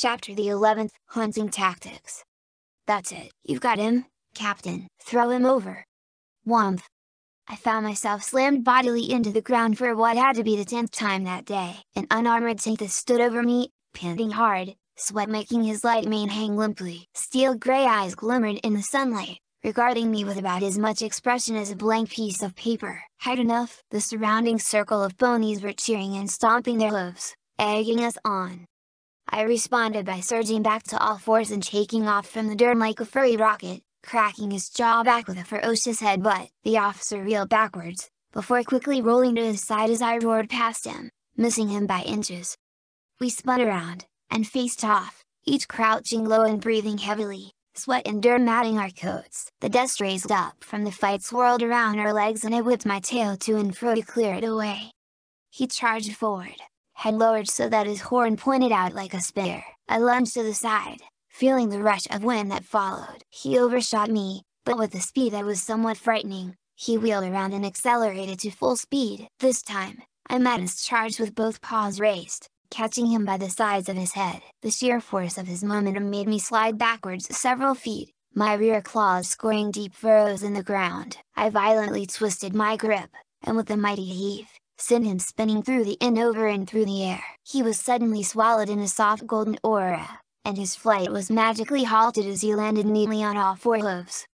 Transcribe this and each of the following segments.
Chapter the 11th, Hunting Tactics. That's it, you've got him, Captain, throw him over. Whumph. I found myself slammed bodily into the ground for what had to be the tenth time that day. An unarmored Synthesis stood over me, panting hard, sweat making his light mane hang limply. Steel grey eyes glimmered in the sunlight, regarding me with about as much expression as a blank piece of paper. Hard enough, the surrounding circle of ponies were cheering and stomping their hooves, egging us on. I responded by surging back to all fours and taking off from the dirt like a furry rocket, cracking his jaw back with a ferocious headbutt. The officer reeled backwards, before quickly rolling to his side as I roared past him, missing him by inches. We spun around, and faced off, each crouching low and breathing heavily, sweat and dirt matting our coats. The dust raised up from the fight swirled around our legs and I whipped my tail to and fro to clear it away. He charged forward, head lowered so that his horn pointed out like a spear. I lunged to the side, feeling the rush of wind that followed. He overshot me, but with a speed that was somewhat frightening, he wheeled around and accelerated to full speed. This time, I met his charge with both paws raised, catching him by the sides of his head. The sheer force of his momentum made me slide backwards several feet, my rear claws scoring deep furrows in the ground. I violently twisted my grip, and with a mighty heave, sent him spinning through the end over and through the air. He was suddenly swallowed in a soft golden aura, and his flight was magically halted as he landed neatly on all four hooves.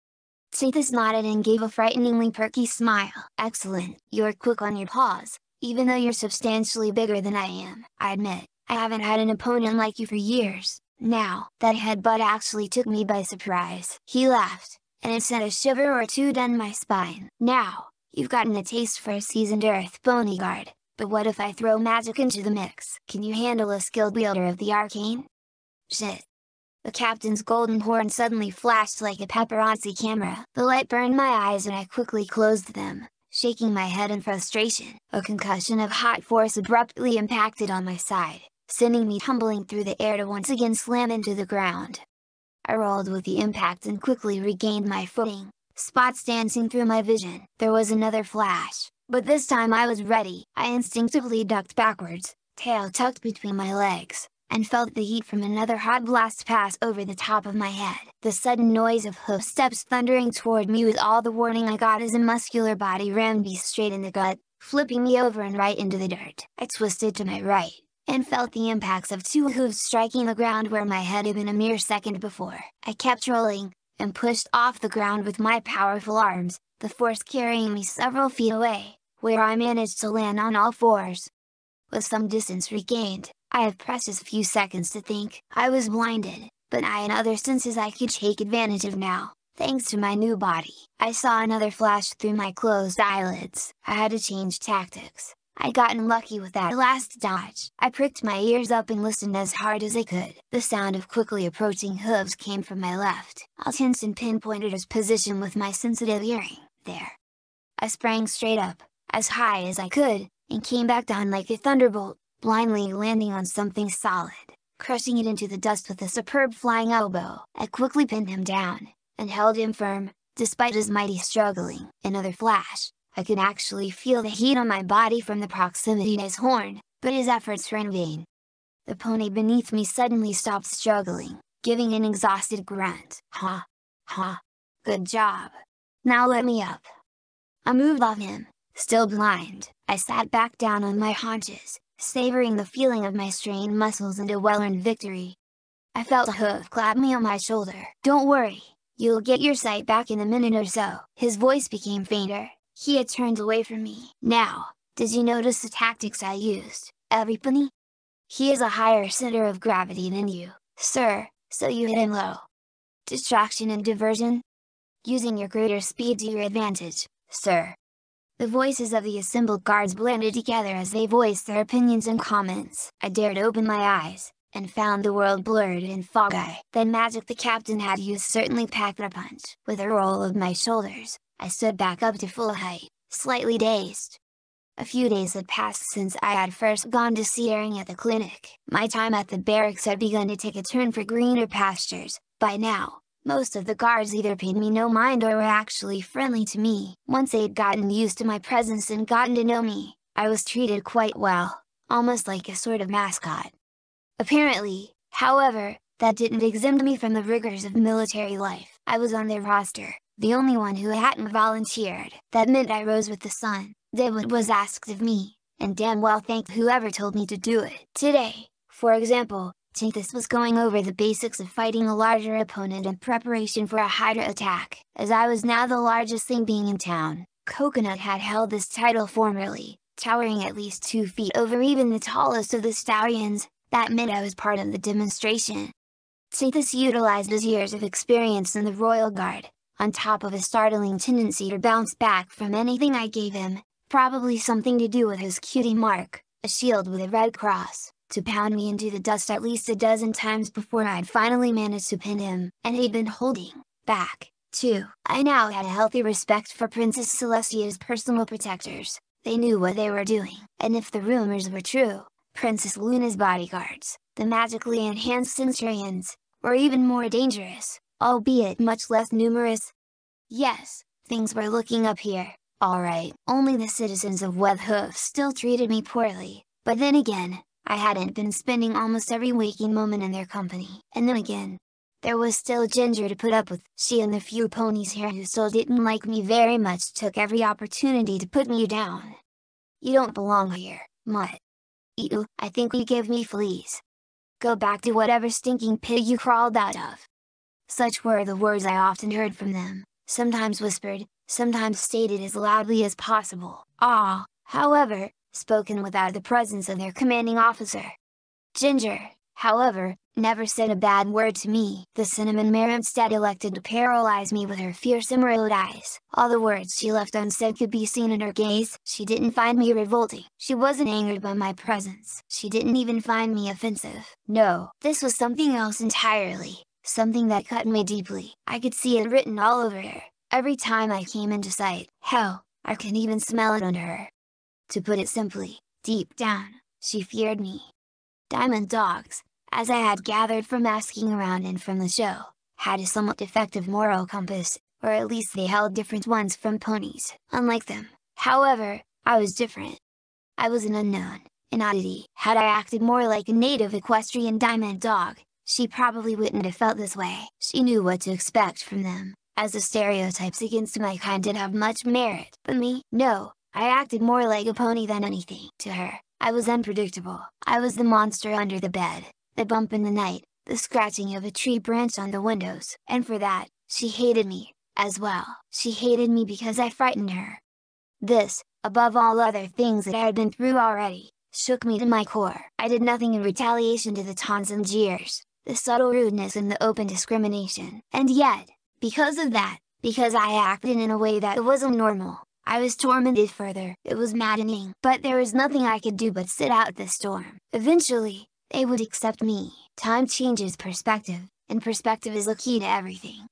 Synthesis nodded and gave a frighteningly perky smile. Excellent, you're quick on your paws, even though you're substantially bigger than I am. I admit, I haven't had an opponent like you for years. Now, that headbutt actually took me by surprise. He laughed, and it sent a shiver or two down my spine. Now, You've gotten a taste for a seasoned Earth pony Guard, but what if I throw magic into the mix? Can you handle a skilled wielder of the arcane? Shit. The captain's golden horn suddenly flashed like a paparazzi camera. The light burned my eyes and I quickly closed them, shaking my head in frustration. A concussion of hot force abruptly impacted on my side, sending me tumbling through the air to once again slam into the ground. I rolled with the impact and quickly regained my footing, spots dancing through my vision. There was another flash, but this time I was ready. I instinctively ducked backwards, tail tucked between my legs, and felt the heat from another hot blast pass over the top of my head. The sudden noise of hoof steps thundering toward me was all the warning I got as a muscular body rammed me straight in the gut, flipping me over and right into the dirt. I twisted to my right, and felt the impacts of two hooves striking the ground where my head had been a mere second before. I kept rolling, and pushed off the ground with my powerful arms, the force carrying me several feet away, where I managed to land on all fours. With some distance regained, I have precious few seconds to think. I was blinded, but I and other senses I could take advantage of now, thanks to my new body. I saw another flash through my closed eyelids. I had to change tactics. I'd gotten lucky with that last dodge. I pricked my ears up and listened as hard as I could. The sound of quickly approaching hooves came from my left. I tensed and pinpointed his position with my sensitive hearing. There. I sprang straight up, as high as I could, and came back down like a thunderbolt, blindly landing on something solid, crushing it into the dust with a superb flying elbow. I quickly pinned him down, and held him firm, despite his mighty struggling. Another flash, I could actually feel the heat on my body from the proximity to his horn, but his efforts were in vain. The pony beneath me suddenly stopped struggling, giving an exhausted grunt. Ha! Ha! Good job! Now let me up! I moved off him, still blind, I sat back down on my haunches, savoring the feeling of my strained muscles and a well-earned victory. I felt a hoof clap me on my shoulder. Don't worry, you'll get your sight back in a minute or so. His voice became fainter, he had turned away from me. Now, did you notice the tactics I used, everybody? He is a higher center of gravity than you, sir, so you hit him low. Distraction and diversion? Using your greater speed to your advantage, sir. The voices of the assembled guards blended together as they voiced their opinions and comments. I dared open my eyes, and found the world blurred in foggy. Then magic the captain had used certainly packed a punch. With a roll of my shoulders, I stood back up to full height, slightly dazed. A few days had passed since I had first gone to see Erin at the clinic. My time at the barracks had begun to take a turn for greener pastures. By now, most of the guards either paid me no mind or were actually friendly to me. Once they'd gotten used to my presence and gotten to know me, I was treated quite well, almost like a sort of mascot. Apparently, However, that didn't exempt me from the rigors of military life. I was on their roster, the only one who hadn't volunteered. That meant I rose with the sun, did what was asked of me, and damn well thanked whoever told me to do it. Today, for example, Tethys was going over the basics of fighting a larger opponent in preparation for a Hydra attack. As I was now the largest thing being in town, Coconut had held this title formerly, towering at least 2 feet over even the tallest of the stallions, that meant I was part of the demonstration. Tethys utilized his years of experience in the Royal Guard, on top of a startling tendency to bounce back from anything I gave him, probably something to do with his cutie mark, a shield with a red cross, to pound me into the dust at least a dozen times before I'd finally managed to pin him, and he'd been holding back, too. I now had a healthy respect for Princess Celestia's personal protectors, they knew what they were doing, and if the rumors were true, Princess Luna's bodyguards, the magically enhanced Centurions, were even more dangerous, albeit much less numerous. Yes, things were looking up here, alright. Only the citizens of Webhoof still treated me poorly, but then again, I hadn't been spending almost every waking moment in their company. And then again, there was still Ginger to put up with, she and the few ponies here who still didn't like me very much took every opportunity to put me down. You don't belong here, Mutt. You, I think you gave me fleas. Go back to whatever stinking pig you crawled out of. Such were the words I often heard from them, sometimes whispered, sometimes stated as loudly as possible. Ah, however, spoken without the presence of their commanding officer. Ginger, however, never said a bad word to me. The cinnamon mare instead elected to paralyze me with her fierce emerald eyes. All the words she left unsaid could be seen in her gaze. She didn't find me revolting. She wasn't angered by my presence. She didn't even find me offensive. No, this was something else entirely. Something that cut me deeply. I could see it written all over her. Every time I came into sight. Hell, I could even smell it under her. To put it simply, deep down, she feared me. Diamond dogs, as I had gathered from asking around and from the show, had a somewhat defective moral compass, or at least they held different ones from ponies. Unlike them, however, I was different. I was an unknown, an oddity. Had I acted more like a native equestrian diamond dog, she probably wouldn't have felt this way. She knew what to expect from them, as the stereotypes against my kind did have much merit. But me, no, I acted more like a pony than anything. To her, I was unpredictable. I was the monster under the bed, the bump in the night, the scratching of a tree branch on the windows. And for that, she hated me, as well. She hated me because I frightened her. This, above all other things that I had been through already, shook me to my core. I did nothing in retaliation to the taunts and jeers, the subtle rudeness and the open discrimination. And yet, because of that, because I acted in a way that wasn't normal, I was tormented further. It was maddening. But there was nothing I could do but sit out the storm. Eventually, they would accept me. Time changes perspective, and perspective is the key to everything.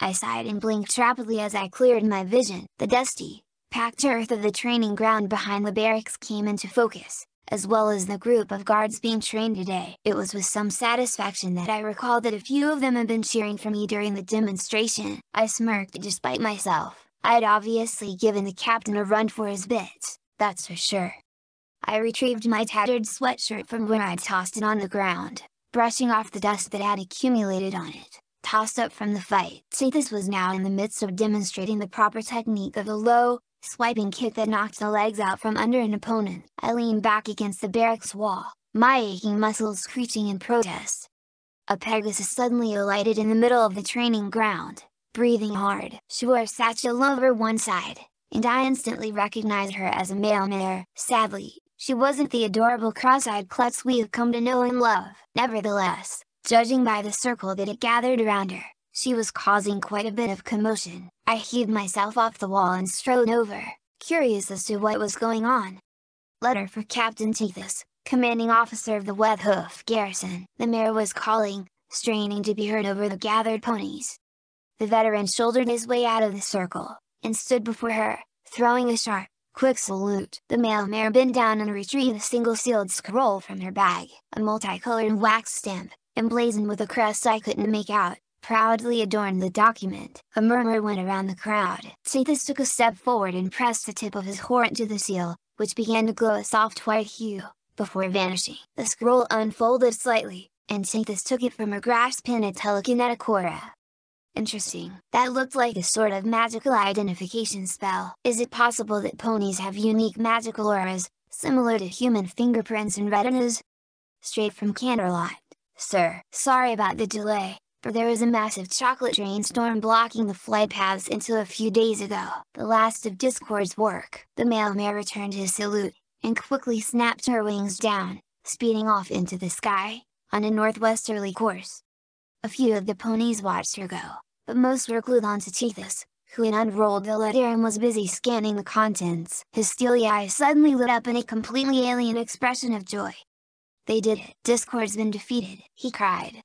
I sighed and blinked rapidly as I cleared my vision. The dusty, packed earth of the training ground behind the barracks came into focus, as well as the group of guards being trained today. It was with some satisfaction that I recalled that a few of them had been cheering for me during the demonstration. I smirked despite myself. I'd obviously given the captain a run for his bits, that's for sure. I retrieved my tattered sweatshirt from where I'd tossed it on the ground, brushing off the dust that had accumulated on it, tossed up from the fight. Tethys was now in the midst of demonstrating the proper technique of the low, swiping kick that knocked the legs out from under an opponent. I leaned back against the barracks wall, my aching muscles screeching in protest. A Pegasus suddenly alighted in the middle of the training ground, breathing hard. She wore a satchel over one side, and I instantly recognized her as a mail mare. Sadly, she wasn't the adorable cross-eyed klutz we have come to know and love. Nevertheless, judging by the circle that had gathered around her, she was causing quite a bit of commotion. I heaved myself off the wall and strode over, curious as to what was going on. Letter for Captain Tethys, commanding officer of the Webhoof garrison. The mare was calling, straining to be heard over the gathered ponies. The veteran shouldered his way out of the circle, and stood before her, throwing a sharp, quick salute. The mail mare bent down and retrieved a single sealed scroll from her bag, a multicolored wax stamp, emblazoned with a crest I couldn't make out, proudly adorned the document. A murmur went around the crowd. Tethys took a step forward and pressed the tip of his horn to the seal, which began to glow a soft white hue, before vanishing. The scroll unfolded slightly, and Tethys took it from her grasp in a telekinetic aura. Interesting, that looked like a sort of magical identification spell. Is it possible that ponies have unique magical auras, similar to human fingerprints and retinas? Straight from Canterlot. Sir, sorry about the delay, there was a massive chocolate rainstorm blocking the flight paths until a few days ago. The last of Discord's work. The mail mare returned his salute, and quickly snapped her wings down, speeding off into the sky, on a northwesterly course. A few of the ponies watched her go, but most were glued onto Tethys, who had unrolled the letter and was busy scanning the contents. His steely eyes suddenly lit up in a completely alien expression of joy. They did it! Discord's been defeated, he cried.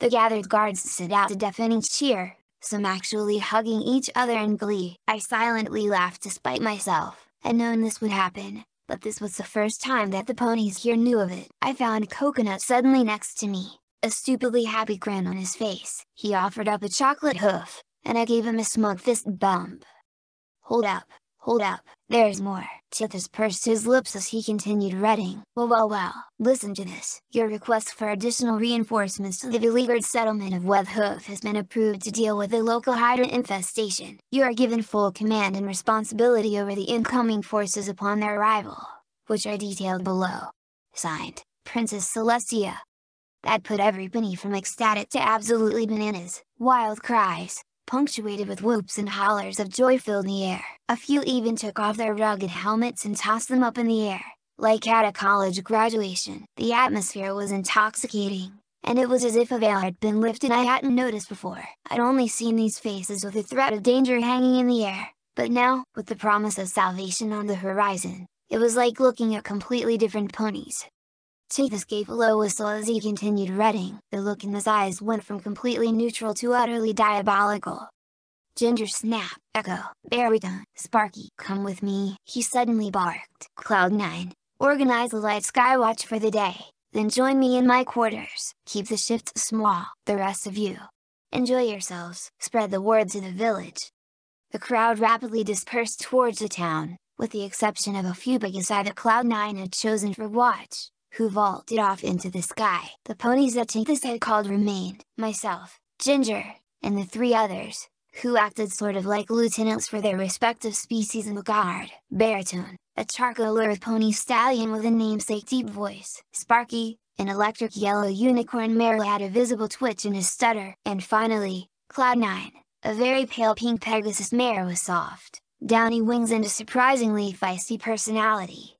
The gathered guards set out a deafening cheer, some actually hugging each other in glee. I silently laughed despite myself, had known this would happen, but this was the first time that the ponies here knew of it. I found Coconut suddenly next to me, a stupidly happy grin on his face. He offered up a chocolate hoof, and I gave him a smug fist bump. Hold up, hold up, there's more. Tethys pursed his lips as he continued reading. Well well well, listen to this. Your request for additional reinforcements to the beleaguered settlement of Weathhoof has been approved to deal with the local Hydra infestation. You are given full command and responsibility over the incoming forces upon their arrival, which are detailed below. Signed, Princess Celestia. That put every everybody from ecstatic to absolutely bananas. Wild cries, punctuated with whoops and hollers of joy filled the air. A few even took off their rugged helmets and tossed them up in the air, like at a college graduation. The atmosphere was intoxicating, and it was as if a veil had been lifted I hadn't noticed before. I'd only seen these faces with the threat of danger hanging in the air, but now, with the promise of salvation on the horizon, it was like looking at completely different ponies. Tethys gave a low whistle as he continued reading. The look in his eyes went from completely neutral to utterly diabolical. Ginger Snap, Echo, Baritone, Sparky, come with me, he suddenly barked. Cloud9, organize a light skywatch for the day, then join me in my quarters. Keep the shifts small, the rest of you. Enjoy yourselves, spread the word to the village. The crowd rapidly dispersed towards the town, with the exception of a few Pegasai that Cloud9 had chosen for watch who vaulted off into the sky. The ponies that Tinkus had called remained, myself, Ginger, and the three others, who acted sort of like lieutenants for their respective species in the guard. Baritone, a charcoal earth pony stallion with a namesake deep voice. Sparky, an electric yellow unicorn mare had a visible twitch in his stutter. And finally, Cloud9, a very pale pink Pegasus mare with soft, downy wings and a surprisingly feisty personality.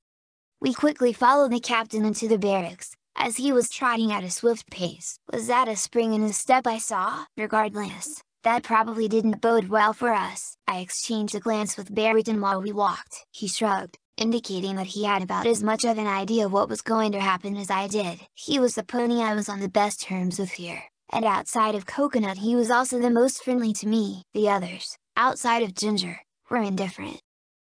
We quickly followed the captain into the barracks, as he was trotting at a swift pace. Was that a spring in his step I saw? Regardless, that probably didn't bode well for us. I exchanged a glance with Baritone while we walked. He shrugged, indicating that he had about as much of an idea what was going to happen as I did. He was the pony I was on the best terms with here, and outside of Coconut he was also the most friendly to me. The others, outside of Ginger, were indifferent.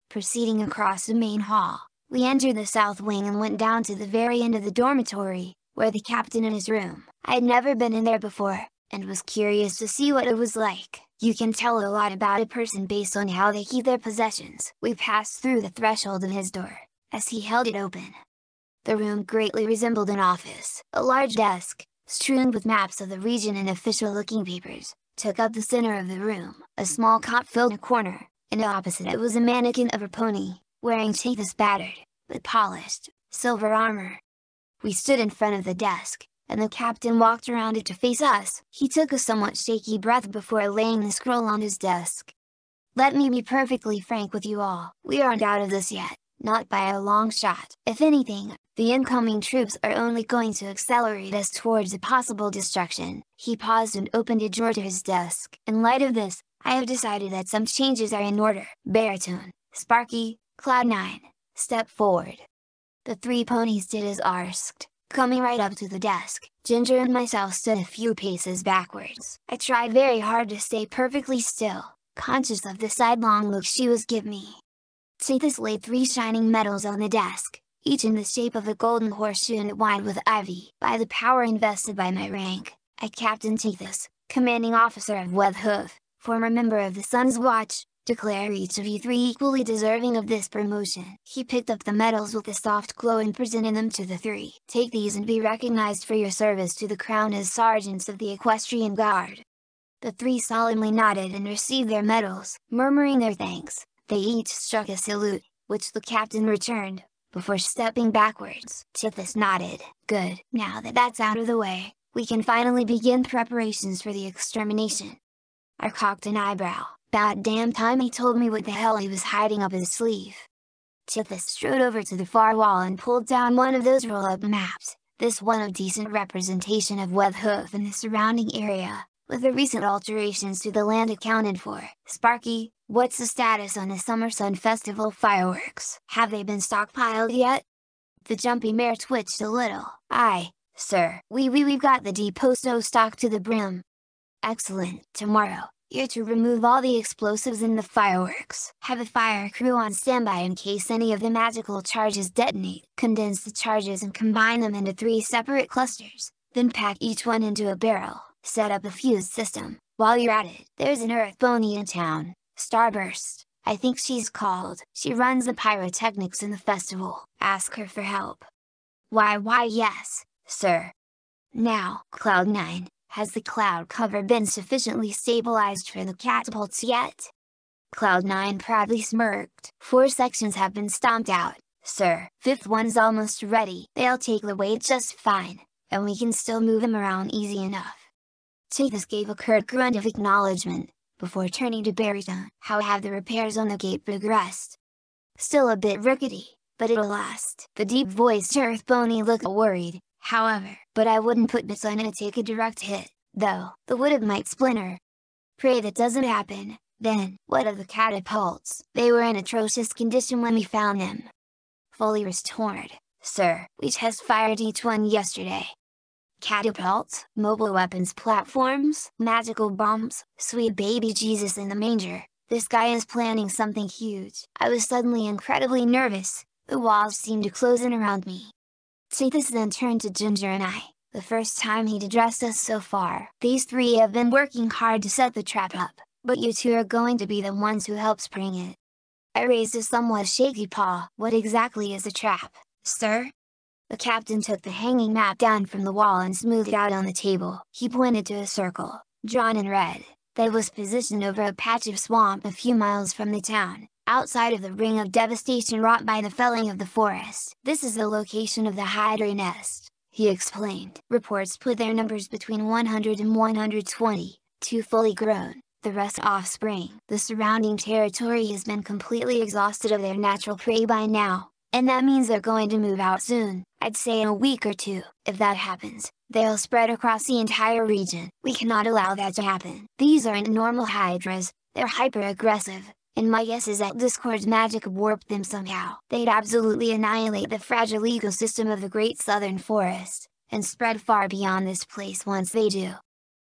Proceeding across the main hall, we entered the south wing and went down to the very end of the dormitory, where the captain in his room. I had never been in there before, and was curious to see what it was like. You can tell a lot about a person based on how they keep their possessions. We passed through the threshold of his door, as he held it open. The room greatly resembled an office. A large desk, strewn with maps of the region and official-looking papers, took up the center of the room. A small cot filled a corner, and opposite it was a mannequin of a pony, wearing Tethys battered, but polished, silver armor. We stood in front of the desk, and the captain walked around it to face us. He took a somewhat shaky breath before laying the scroll on his desk. Let me be perfectly frank with you all, we aren't out of this yet, not by a long shot. If anything, the incoming troops are only going to accelerate us towards a possible destruction. He paused and opened a drawer to his desk. In light of this, I have decided that some changes are in order. Baritone, Sparky, Cloud9, step forward. The three ponies did as asked, coming right up to the desk. Ginger and myself stood a few paces backwards. I tried very hard to stay perfectly still, conscious of the sidelong look she was giving me. Tethys laid three shining medals on the desk, each in the shape of a golden horseshoe entwined with ivy. By the power invested by my rank, I Captain Tethys, commanding officer of Weathhoof, former member of the Sun's Watch, Declare each of you three equally deserving of this promotion. He picked up the medals with a soft glow and presented them to the three. Take these and be recognized for your service to the crown as sergeants of the Equestrian Guard. The three solemnly nodded and received their medals, murmuring their thanks. They each struck a salute, which the captain returned, before stepping backwards. Tethys nodded. Good, now that that's out of the way, we can finally begin preparations for the extermination. I cocked an eyebrow. Bad damn time he told me what the hell he was hiding up his sleeve. Tethys strode over to the far wall and pulled down one of those roll-up maps, this one of decent representation of Weatherhoof and the surrounding area, with the recent alterations to the land accounted for. Sparky, what's the status on the Summer Sun Festival fireworks? Have they been stockpiled yet? The jumpy mare twitched a little. Aye, sir. We we we've got the deposto stocked to the brim. Excellent. Tomorrow, you're to remove all the explosives in the fireworks. Have a fire crew on standby in case any of the magical charges detonate. Condense the charges and combine them into three separate clusters, then pack each one into a barrel. Set up a fuse system. While you're at it, there's an earth pony in town, Starburst. I think she's called. She runs the pyrotechnics in the festival. Ask her for help. Why why yes, sir. Now, Cloud9, has the cloud cover been sufficiently stabilized for the catapults yet? Cloud9 proudly smirked. Four sections have been stomped out, sir. Fifth one's almost ready. They'll take the weight just fine, and we can still move them around easy enough. Tethys gave a curt grunt of acknowledgement, before turning to Baritone. How have the repairs on the gate progressed? Still a bit rickety, but it'll last. The deep-voiced Earth Pony looked worried, however, but I wouldn't put bits on to take a direct hit, though, the wood it might splinter. Pray that doesn't happen, then, what of the catapults? They were in atrocious condition when we found them. Fully restored, sir, we test-fired each one yesterday. Catapults, mobile weapons platforms, magical bombs, sweet baby Jesus in the manger, this guy is planning something huge. I was suddenly incredibly nervous, the walls seemed to close in around me. Tethys then turned to Ginger and I, the first time he'd addressed us so far. These three have been working hard to set the trap up, but you two are going to be the ones who help spring it. I raised a somewhat shaky paw. What exactly is a trap, sir? The captain took the hanging map down from the wall and smoothed it out on the table. He pointed to a circle, drawn in red, that was positioned over a patch of swamp a few miles from the town outside of the ring of devastation wrought by the felling of the forest. This is the location of the Hydra nest, he explained. Reports put their numbers between 100 and 120, two fully grown, the rest offspring. The surrounding territory has been completely exhausted of their natural prey by now, and that means they're going to move out soon, I'd say in a week or two. If that happens, they'll spread across the entire region. We cannot allow that to happen. These aren't normal hydras, they're hyper-aggressive, and my guess is that Discord's magic warped them somehow. They'd absolutely annihilate the fragile ecosystem of the Great Southern Forest, and spread far beyond this place once they do.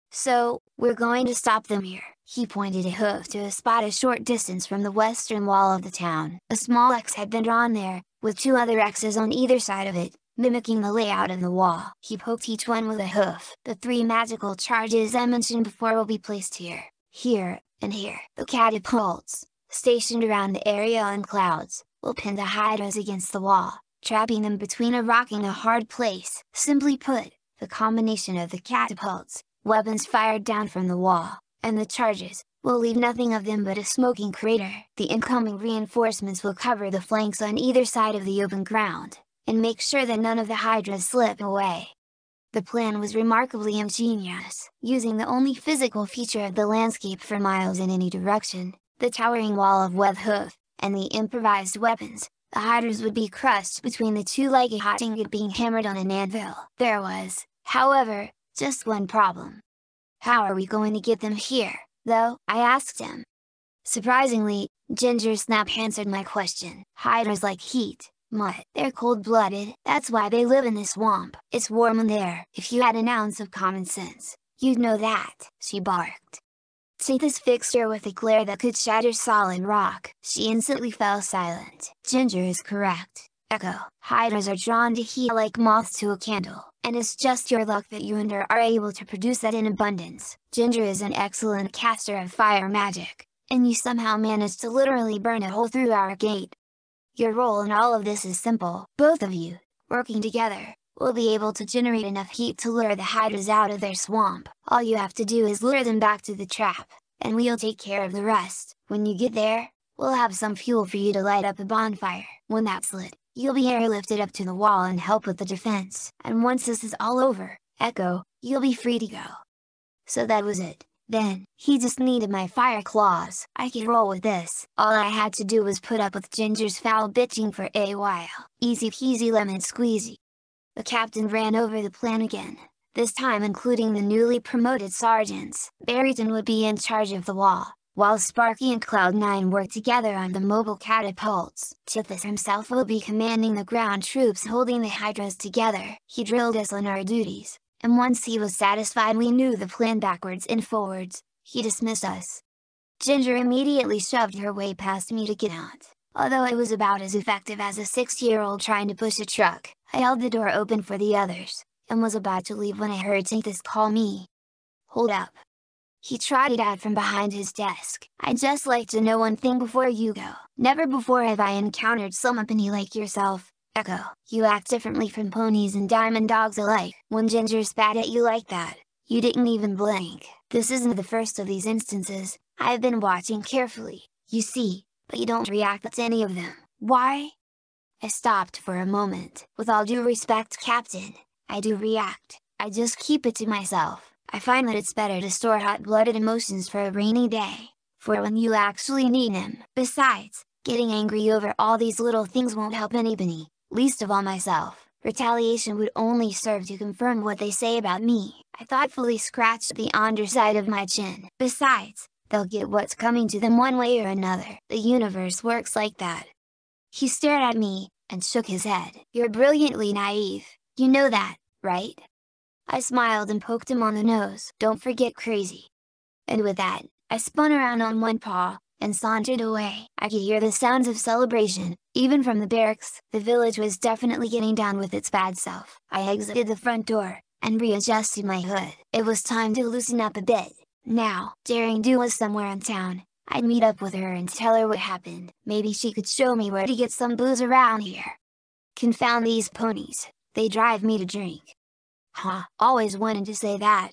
So, we're going to stop them here. He pointed a hoof to a spot a short distance from the western wall of the town. A small X had been drawn there, with two other X's on either side of it, mimicking the layout of the wall. He poked each one with a hoof. The three magical charges I mentioned before will be placed here, here, and here. The catapults, stationed around the area on clouds, will pin the hydras against the wall, trapping them between a rock and a hard place. Simply put, the combination of the catapults, weapons fired down from the wall, and the charges, will leave nothing of them but a smoking crater. The incoming reinforcements will cover the flanks on either side of the open ground, and make sure that none of the hydras slip away. The plan was remarkably ingenious, using the only physical feature of the landscape for miles in any direction, the towering wall of Weatherhoof, and the improvised weapons, the hydras would be crushed between the two like a hot ingot being hammered on an anvil. There was, however, just one problem. How are we going to get them here, though? I asked him. Surprisingly, Ginger Snap answered my question. Hydras like heat, mud. They're cold-blooded, that's why they live in this swamp. It's warm in there. If you had an ounce of common sense, you'd know that, she barked. Tethys fixed her with a glare that could shatter solid rock. She instantly fell silent. Ginger is correct. Echo, hydras are drawn to heat like moths to a candle, and it's just your luck that you and her are able to produce that in abundance. Ginger is an excellent caster of fire magic, and you somehow managed to literally burn a hole through our gate. Your role in all of this is simple, both of you, working together, will be able to generate enough heat to lure the hydras out of their swamp. All you have to do is lure them back to the trap, and we'll take care of the rest. When you get there, we'll have some fuel for you to light up a bonfire. When that's lit, you'll be airlifted up to the wall and help with the defense. And once this is all over, Echo, you'll be free to go. So that was it. Then, he just needed my fire claws. I could roll with this. All I had to do was put up with Ginger's foul bitching for a while. Easy peasy lemon squeezy. The captain ran over the plan again, this time including the newly promoted sergeants. Baritone would be in charge of the wall, while Sparky and Cloud9 worked together on the mobile catapults. Tethys himself will be commanding the ground troops holding the Hydras together. He drilled us on our duties, and once he was satisfied we knew the plan backwards and forwards, he dismissed us. Ginger immediately shoved her way past me to get out. Although it was about as effective as a six-year-old trying to push a truck, I held the door open for the others, and was about to leave when I heard Tinkus call me. Hold up. He trotted out from behind his desk. I'd just like to know one thing before you go. Never before have I encountered somebody like yourself, Echo, you act differently from ponies and diamond dogs alike. When Ginger spat at you like that, you didn't even blink. This isn't the first of these instances, I've been watching carefully, you see, but you don't react to any of them. Why? I stopped for a moment. With all due respect Captain, I do react, I just keep it to myself. I find that it's better to store hot-blooded emotions for a rainy day, for when you actually need them. Besides, getting angry over all these little things won't help anybody least of all myself. Retaliation would only serve to confirm what they say about me. I thoughtfully scratched the underside of my chin. Besides, they'll get what's coming to them one way or another. The universe works like that. He stared at me, and shook his head. You're brilliantly naive, you know that, right? I smiled and poked him on the nose. Don't forget crazy. And with that, I spun around on one paw, and sauntered away. I could hear the sounds of celebration, even from the barracks. The village was definitely getting down with its bad self. I exited the front door, and readjusted my hood. It was time to loosen up a bit. Now, Daring Do was somewhere in town. I'd meet up with her and tell her what happened. Maybe she could show me where to get some booze around here. Confound these ponies, they drive me to drink. Huh, always wanted to say that.